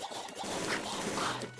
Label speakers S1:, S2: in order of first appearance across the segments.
S1: かわいい。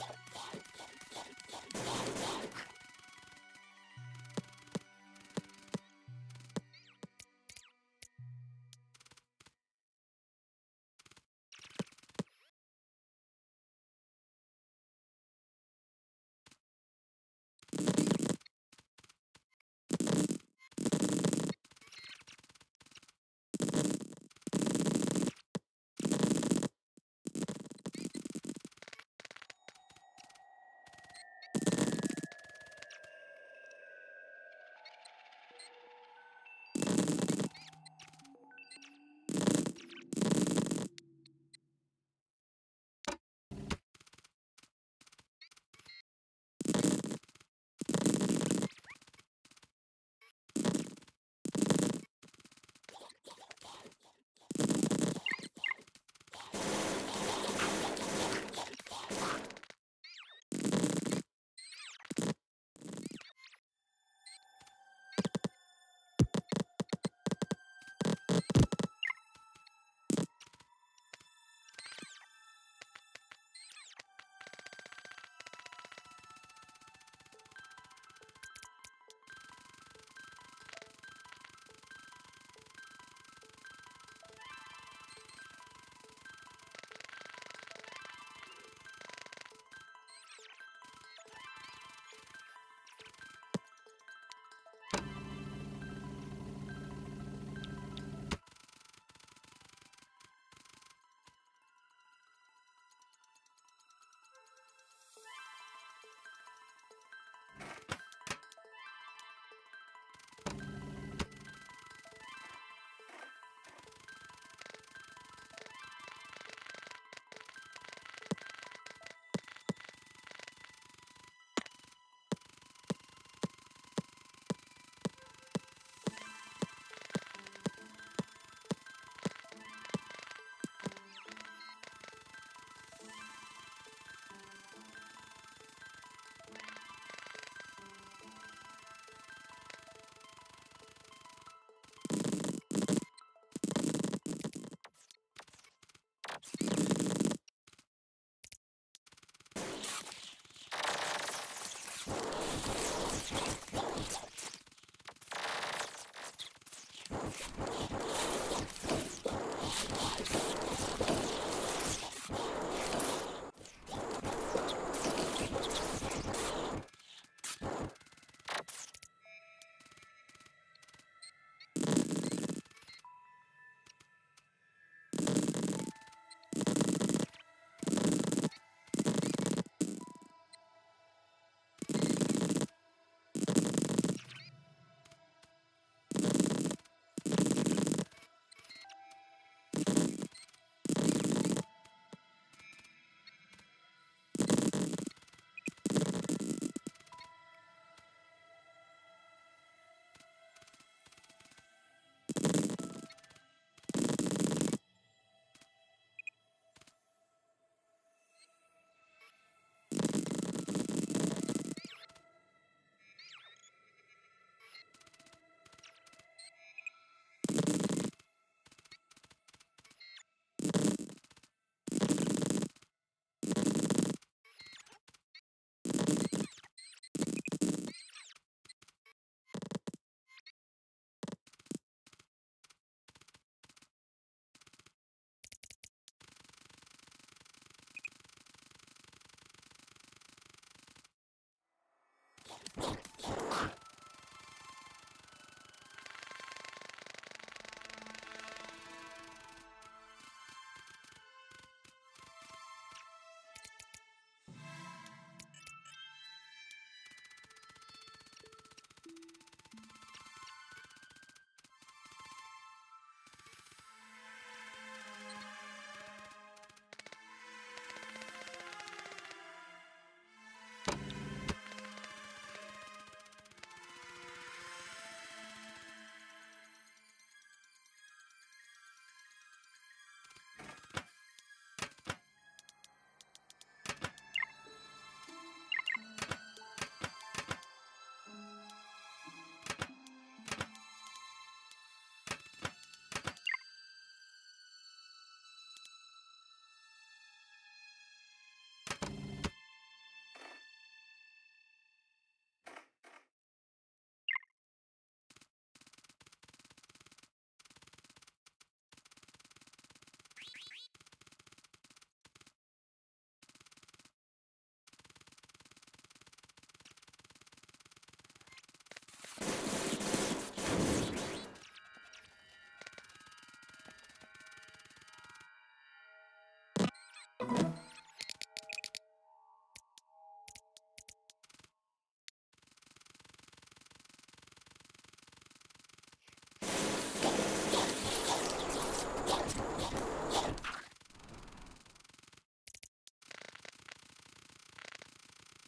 S1: Thank you.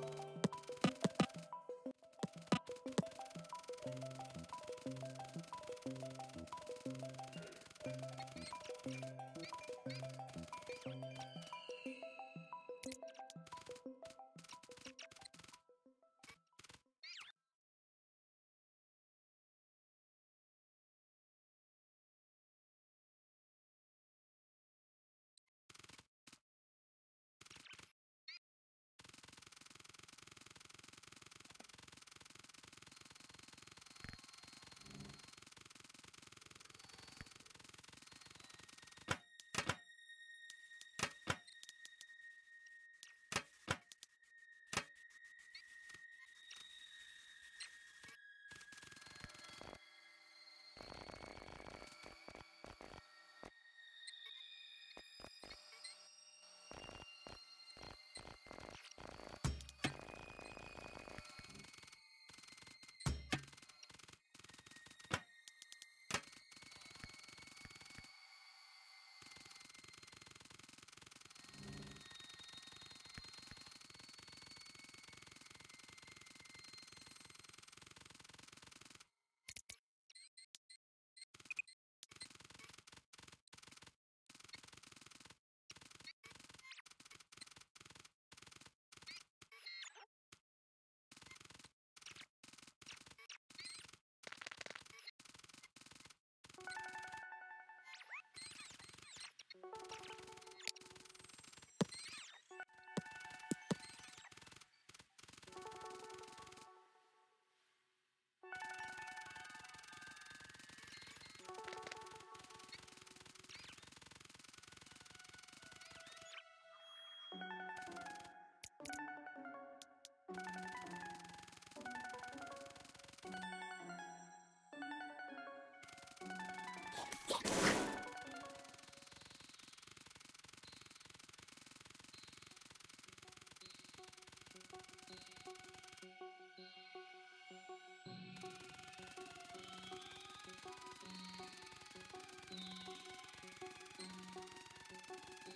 S1: Thank you Thank you.